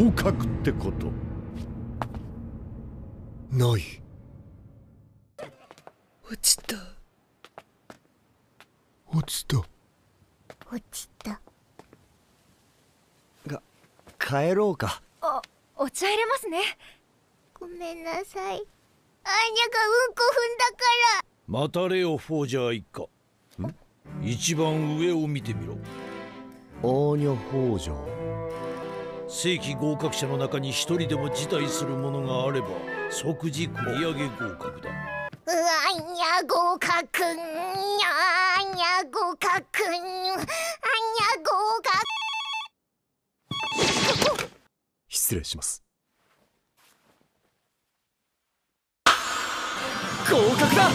合格ってこと。ない。落ちた。落ちた。落ちた。が帰ろうか。おお茶入れますね。ごめんなさい。アーニャがうんこ踏んだから。待たれよフォージャー一家。ん？一番上を見てみろ。大女北条正規合格者の中に一人でも辞退するものがあれば即時繰り上げ合格だ。うわにゃ合格。にゃにゃ合格にゃにゃ合格。失礼します。合格だ